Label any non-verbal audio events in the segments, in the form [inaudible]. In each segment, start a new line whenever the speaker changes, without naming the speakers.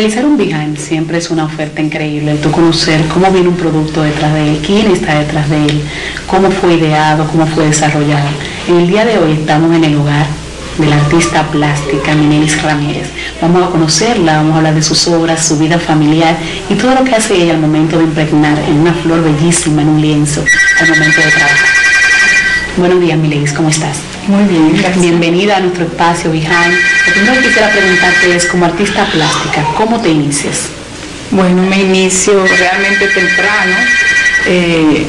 Realizar un behind siempre es una oferta increíble, tú conocer cómo viene un producto detrás de él, quién está detrás de él, cómo fue ideado, cómo fue desarrollado. En el día de hoy estamos en el hogar de la artista plástica Minelis Ramírez. Vamos a conocerla, vamos a hablar de sus obras, su vida familiar y todo lo que hace ella al momento de impregnar en una flor bellísima, en un lienzo, al momento de trabajar. Buenos días, Minelis, ¿cómo estás?
Muy bien, gracias.
Bienvenida a nuestro espacio Behind. Lo primero que quisiera preguntarte es, como artista plástica, ¿cómo te inicias?
Bueno, me inicio realmente temprano. Eh,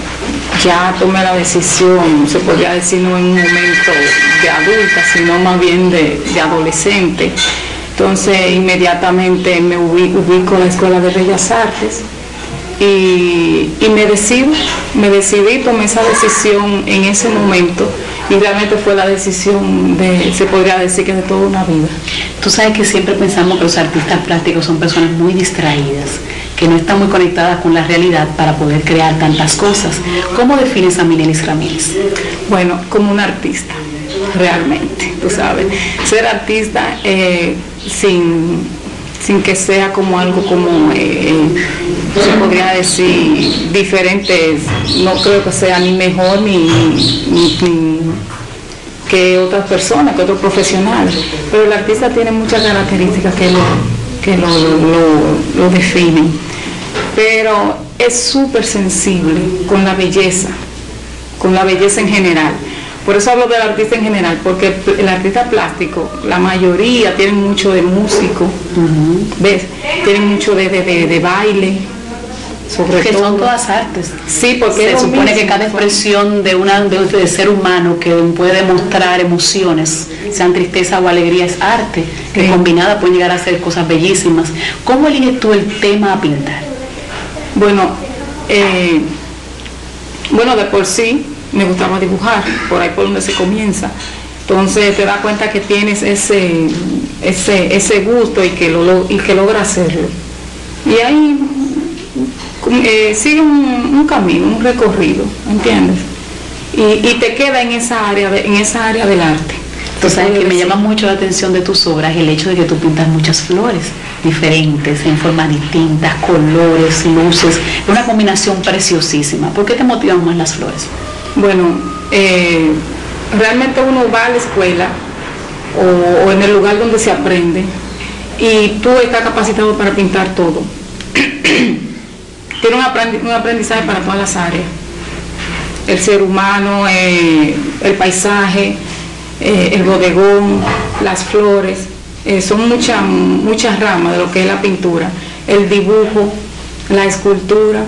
ya tomé la decisión, se podría decir no en un momento de adulta, sino más bien de, de adolescente. Entonces inmediatamente me ubi- ubico en la Escuela de Bellas Artes y, y me decido, me decidí, tomé esa decisión en ese momento y realmente fue la decisión de, se podría decir que de toda una vida.
Tú sabes que siempre pensamos que los artistas plásticos son personas muy distraídas, que no están muy conectadas con la realidad para poder crear tantas cosas. ¿Cómo defines a Minelis Ramírez?
Bueno, como un artista, realmente, tú sabes. Ser artista eh, sin, sin que sea como algo como, eh, se podría decir, diferente, no creo que sea ni mejor ni, ni- ni que otras personas, que otros profesionales. Pero el artista tiene muchas características que lo, que lo, lo- lo- definen. Pero es súper sensible con la belleza con la belleza en general. Por eso hablo del artista en general, porque el artista plástico, la mayoría tienen mucho de músico, ¿ves? Tienen mucho de, de- de- de baile, sobre
Que
todo.
son todas artes.
Sí, porque
Se supone que cada expresión de, una, de, de ser humano que puede demostrar emociones, sean tristeza o alegría, es arte, que
Sí.
combinada pueden llegar a ser cosas bellísimas. ¿Cómo eliges tú el tema a pintar?
Bueno, eh, bueno, de por sí me gustaba dibujar, por ahí por donde se comienza. Entonces te das cuenta que tienes ese, ese, ese gusto y que, lo- y que logras hacerlo. Y ahí eh, sigue un, un camino, un recorrido, ¿entiendes? Y, y te queda en esa área, de- en esa área del arte.
Tú sabes que me llama mucho la atención de tus obras el hecho de que tú pintas muchas flores diferentes, en formas distintas, colores, luces, una combinación preciosísima. ¿Por qué te motivan más las flores?
Bueno, eh, realmente uno va a la escuela o, o en el lugar donde se aprende y tú estás capacitado para pintar todo. [clears throat] Tiene un, aprendi- un aprendizaje para todas las áreas. El ser humano, eh, el paisaje, eh, el bodegón, las flores, eh, son muchas muchas ramas de lo que es la pintura, el dibujo, la escultura.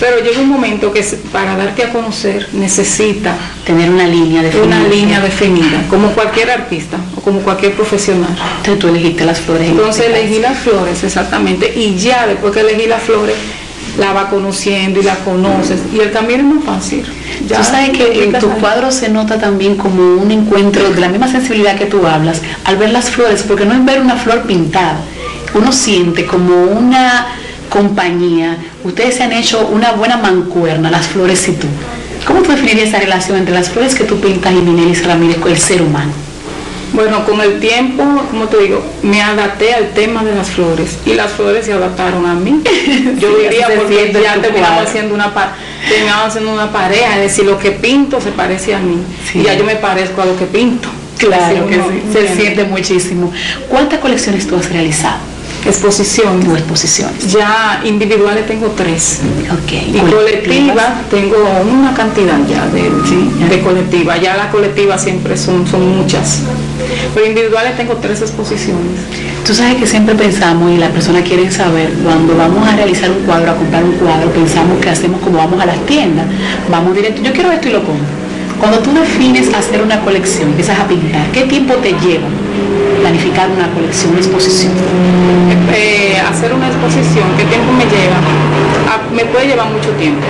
Pero llega un momento que para darte a conocer necesita
Tener una línea de
una línea definida, como cualquier artista o como cualquier profesional.
Entonces tú elegiste las flores. en
Entonces
este
elegí las flores, exactamente, y ya después que elegí las flores, la va conociendo y la conoces, y el camino es más fácil. Ya
Tú sabes que en tu
ahí.
cuadro se nota también como un encuentro de la misma sensibilidad que tú hablas al ver las flores, porque no es ver una flor pintada, uno siente como una compañía, ustedes se han hecho una buena mancuerna, las flores y tú. ¿Cómo tú definirías esa relación entre las flores que tú pintas y Minelis Ramírez con el ser humano?
Bueno, con el tiempo, como te digo, me adapté al tema de las flores y las flores se adaptaron a mí. [laughs] Yo diría porque ya
tu cuadro.
haciendo una terminamos haciendo una pareja, es decir, lo que pinto se parece a mí
Sí.
y ya yo me parezco a lo que pinto.
Claro
Así
que
uno
sí, se siente muchísimo. ¿Cuántas colecciones tú has realizado
Exposiciones.
o exposiciones?
Ya individuales tengo tres.
Ok.
Y colectiva tengo una cantidad ya de,
Sí, ya.
de colectiva. Ya las colectivas siempre son, son muchas. Pero individuales tengo tres exposiciones.
Tú sabes que siempre pensamos y la persona quiere saber, cuando vamos a realizar un cuadro, a comprar un cuadro, pensamos que hacemos como vamos a las tiendas, vamos directo, yo quiero esto y lo compro. Cuando tú defines hacer una colección, empiezas a pintar, ¿qué tiempo te lleva planificar una colección, una exposición?
Eh, hacer una exposición, ¿qué tiempo me lleva? Ah, me puede llevar mucho tiempo.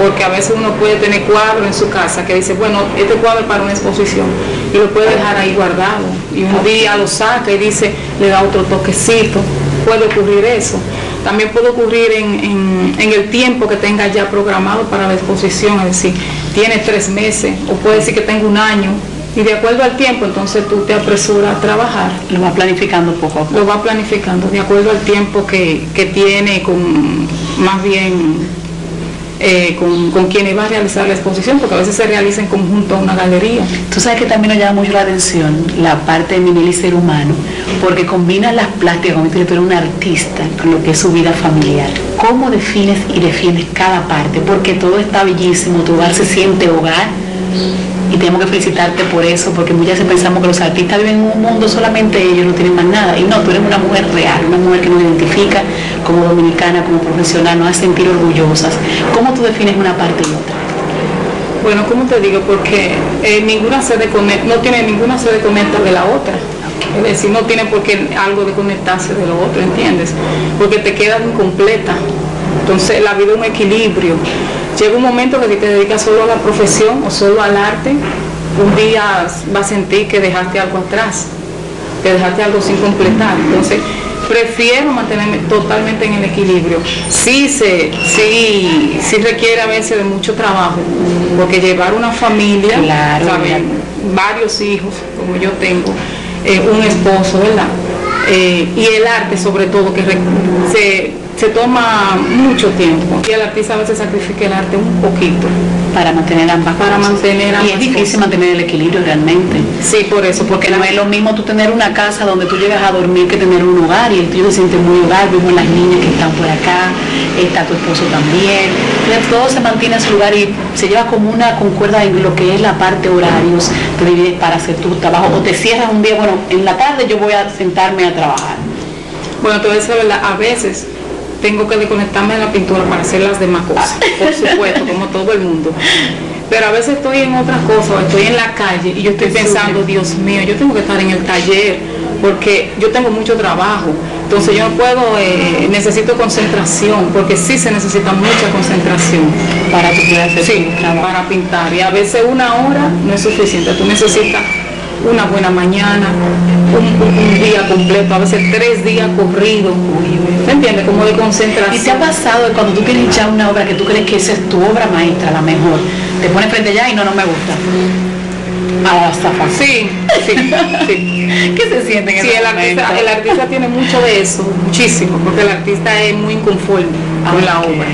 Porque a veces uno puede tener cuadros en su casa que dice, bueno, este cuadro es para una exposición y lo puede dejar ahí guardado. Y un día lo saca y dice, le da otro toquecito. Puede ocurrir eso. También puede ocurrir en, en- en el tiempo que tenga ya programado para la exposición, es decir, tiene tres meses o puede decir que tenga un año Y de acuerdo al tiempo, entonces tú te apresuras a trabajar.
Lo vas planificando poco a poco.
Lo vas planificando de acuerdo al tiempo que, que tiene, con más bien eh, con, con quien iba a realizar la exposición, porque a veces se realiza en conjunto a una galería.
Tú sabes que también nos llama mucho la atención la parte de mi ser humano, porque combina las plásticas, tú eres un artista, con lo que es su vida familiar. ¿Cómo defines y defiendes cada parte? Porque todo está bellísimo, tu hogar se siente hogar y tenemos que felicitarte por eso, porque muchas veces pensamos que los artistas viven en un mundo solamente ellos, no tienen más nada. Y no, tú eres una mujer real, una mujer que nos identifica como dominicana, como profesional, nos hace sentir orgullosas. ¿Cómo tú defines una parte y otra?
Bueno, ¿cómo te digo? Porque eh, ninguna se no tiene ninguna se desconecta de la otra. Es decir, no tiene por qué algo de conectarse de lo otro, ¿entiendes? Porque te queda incompleta. Entonces la vida es un equilibrio. Llega un momento que si te dedicas solo a la profesión o solo al arte, un día vas a sentir que dejaste algo atrás, que dejaste algo sin completar. Entonces, prefiero mantenerme totalmente en el equilibrio. Sí, se, sí, sí requiere a veces de mucho trabajo, porque llevar una familia, varios hijos, como yo tengo, eh, un esposo, ¿verdad? Eh, y el arte sobre todo, que se se toma mucho tiempo. Y el artista a veces sacrifica el arte un poquito
para mantener ambas
para mantener
y es difícil mantener el equilibrio realmente.
Sí por eso
porque no es lo mismo tú tener una casa donde tú llegas a dormir que tener un hogar y el tío se siente muy hogar. Vemos las niñas que están por acá está tu esposo también. Todo se mantiene en su lugar y se lleva como una concuerda en lo que es la parte horarios te divides para hacer tu trabajo. O te cierras un día bueno en la tarde yo voy a sentarme a trabajar.
Bueno, te voy a decir verdad, a veces tengo que desconectarme de la pintura para hacer las demás cosas, por supuesto, como todo el mundo. Pero a veces estoy en otras cosas, estoy en la calle y yo estoy pensando, Dios mío, yo tengo que estar en el taller porque yo tengo mucho trabajo. Entonces yo no puedo, eh, necesito concentración, porque sí se necesita mucha concentración
para que puedas hacer
sí, para pintar. Y a veces una hora no es suficiente, tú necesitas una buena mañana, un, día completo, a veces tres días corridos. ¿Me entiendes? Como de concentración.
¿Y te ha pasado cuando tú quieres echar una obra que tú crees que esa es tu obra maestra, la mejor, te pones frente allá y no, no me gusta?
Ah. Sí, sí,
sí. [laughs] ¿Qué se siente en
sí, el artista, el artista tiene mucho de eso, muchísimo, porque el artista es muy inconforme con la obra.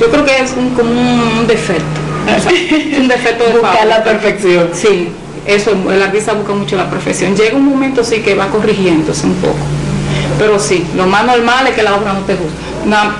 Yo creo que es un, como un defecto. un defecto de [laughs]
Buscar la perfección.
Sí, eso el artista busca mucho la perfección. Llega un momento sí que va corrigiéndose un poco. Pero sí, lo más normal es que la obra no te gusta.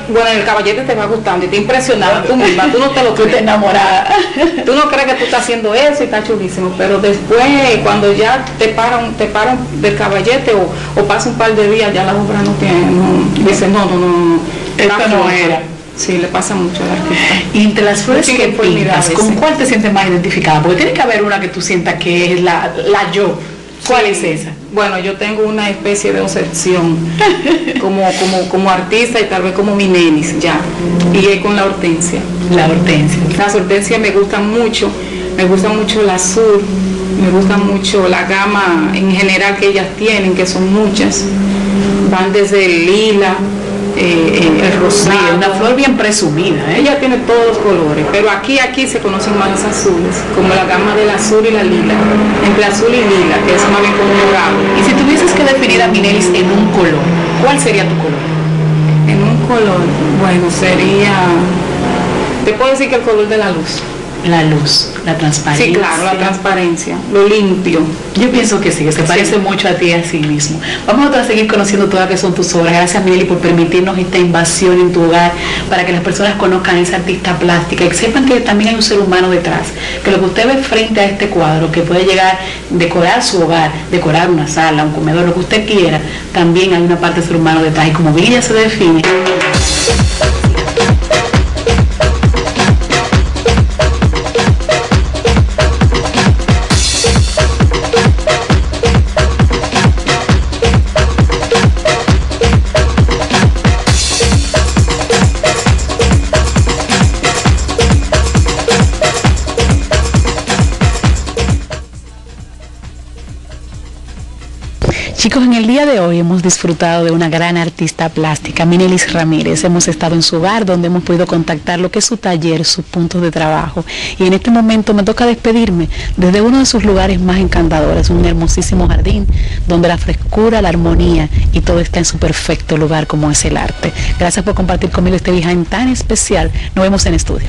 bueno, el caballete te va gustando y te impresiona tú misma, tú no te lo crees. enamorada. [laughs] Tú no crees que tú estás haciendo eso y está chulísimo, pero después cuando ya te paran, te paran del caballete o, o pasa un par de días, ya la obra no tiene, no, dicen no, no, no,
esto no era.
Sí, le pasa mucho al artista.
Y entre las flores que pintas, ¿con cuál te sientes más identificada? Porque tiene que haber una que tú sientas que es la, la yo. ¿Cuál es esa?
Bueno, yo tengo una especie de obsesión [laughs] como, como, como artista y tal vez como mi nenis ya. Y es con la hortensia.
La hortensia.
Las hortensias me gustan mucho. Me gusta mucho el azul. Me gusta mucho la gama en general que ellas tienen, que son muchas. Van desde el lila, eh, eh, el rosado.
una flor bien presumida.
¿eh? Ella tiene todos los colores, pero aquí aquí se conocen más los azules, como la gama del azul y la lila. Entre azul y lila, que es más bien como.
Y si tuvieses que definir a Minelis en un color, ¿cuál sería tu color?
En un color, bueno, sería... Te puedo decir que el color de la luz
la luz, la transparencia.
Sí, claro, la transparencia, lo limpio.
Yo pienso que sí, que se parece mucho a ti a sí mismo. Vamos a seguir conociendo todas que son tus obras. Gracias, Mili, por permitirnos esta invasión en tu hogar, para que las personas conozcan a esa artista plástica y que sepan que también hay un ser humano detrás. Que lo que usted ve frente a este cuadro, que puede llegar, decorar su hogar, decorar una sala, un comedor, lo que usted quiera, también hay una parte de ser humano detrás. Y como Villa se define. Chicos, en el día de hoy hemos disfrutado de una gran artista plástica, Minelis Ramírez. Hemos estado en su bar donde hemos podido contactar lo que es su taller, sus puntos de trabajo. Y en este momento me toca despedirme desde uno de sus lugares más encantadores, un hermosísimo jardín donde la frescura, la armonía y todo está en su perfecto lugar como es el arte. Gracias por compartir conmigo este viaje tan especial. Nos vemos en estudio.